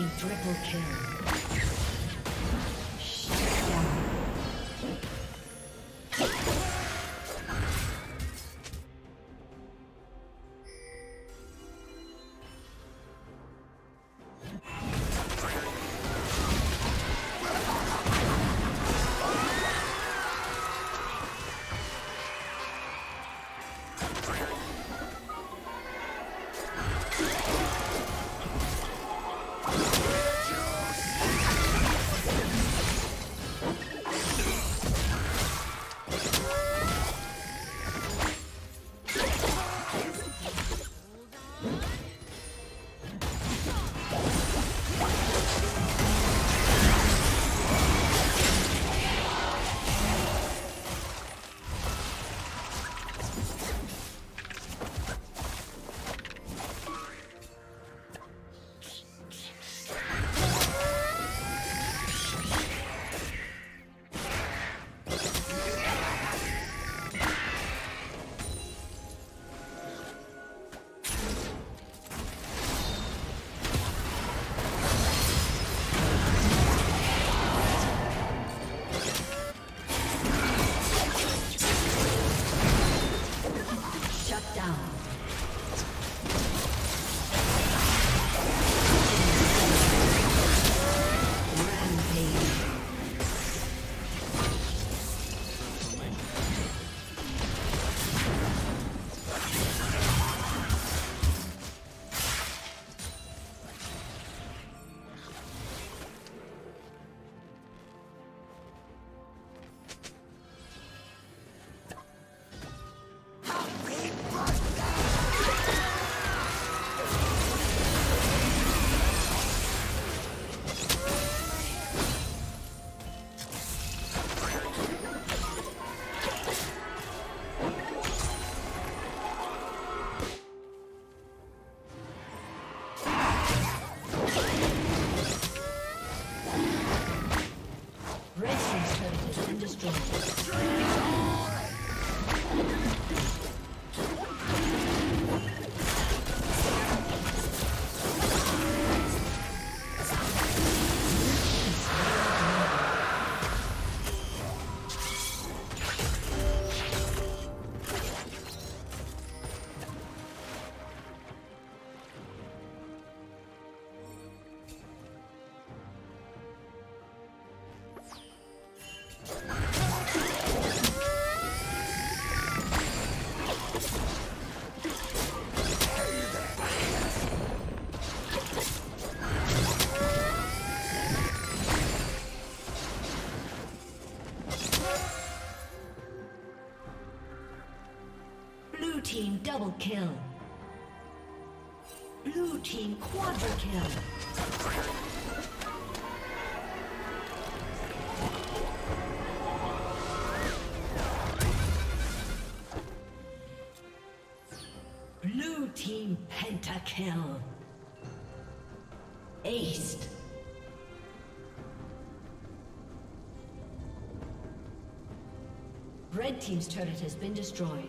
Team triple kill. Double kill. Blue team quadra kill. Blue team pentakill. Aced. Red Team's turret has been destroyed.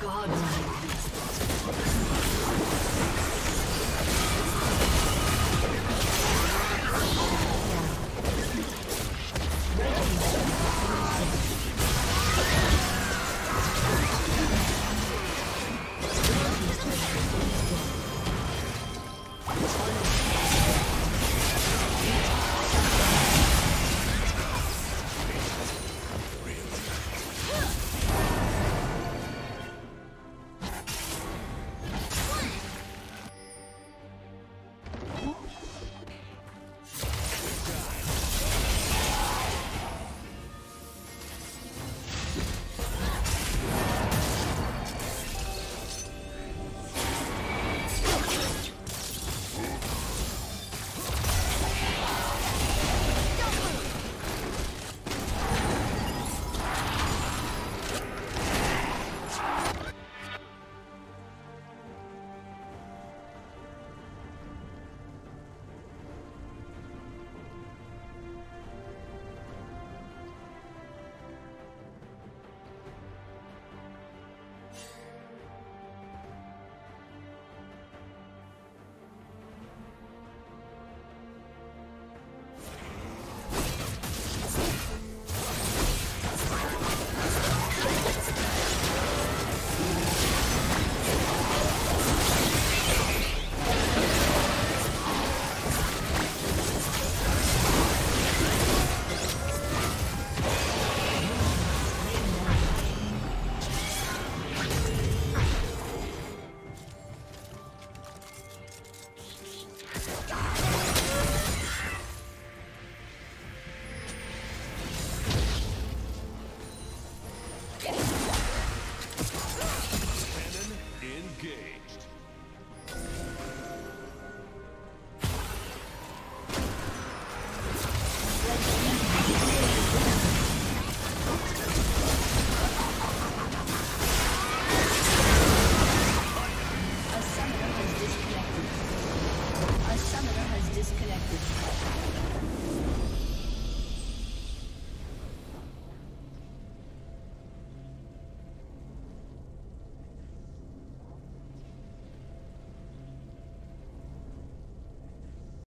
God.